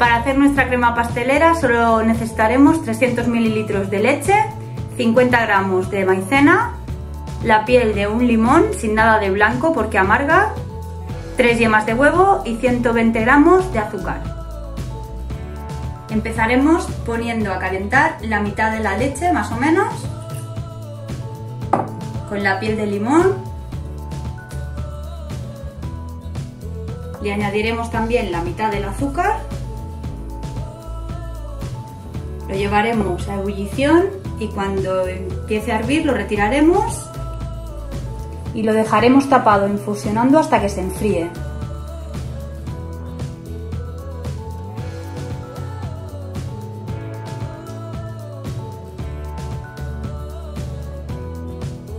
Para hacer nuestra crema pastelera solo necesitaremos 300 mililitros de leche, 50 gramos de maicena, la piel de un limón sin nada de blanco porque amarga, 3 yemas de huevo y 120 gramos de azúcar. Empezaremos poniendo a calentar la mitad de la leche más o menos con la piel de limón. Le añadiremos también la mitad del azúcar lo llevaremos a ebullición y cuando empiece a hervir lo retiraremos y lo dejaremos tapado infusionando hasta que se enfríe.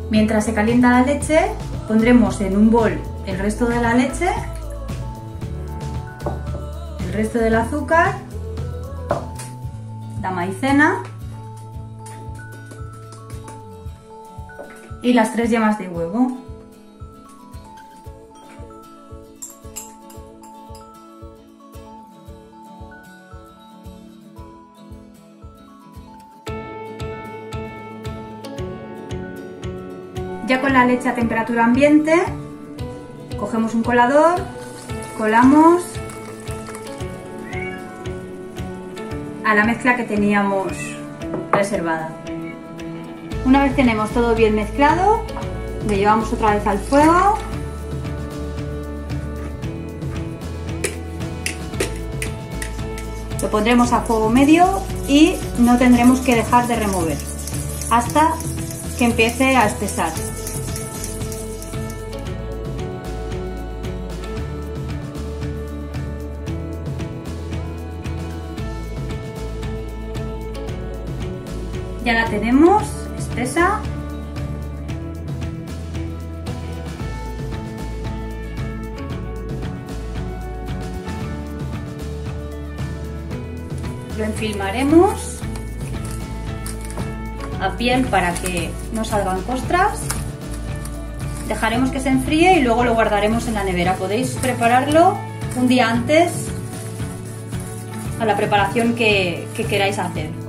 Mientras se calienta la leche, pondremos en un bol el resto de la leche, el resto del azúcar la maicena y las tres yemas de huevo. Ya con la leche a temperatura ambiente, cogemos un colador, colamos a la mezcla que teníamos reservada. Una vez tenemos todo bien mezclado, lo llevamos otra vez al fuego. Lo pondremos a fuego medio y no tendremos que dejar de remover hasta que empiece a espesar. Ya la tenemos espesa. Lo enfilmaremos a piel para que no salgan costras. Dejaremos que se enfríe y luego lo guardaremos en la nevera. Podéis prepararlo un día antes a la preparación que, que queráis hacer.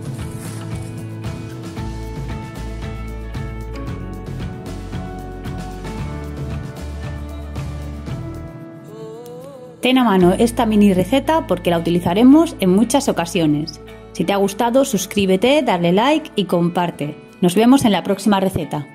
Ten a mano esta mini receta porque la utilizaremos en muchas ocasiones. Si te ha gustado, suscríbete, dale like y comparte. Nos vemos en la próxima receta.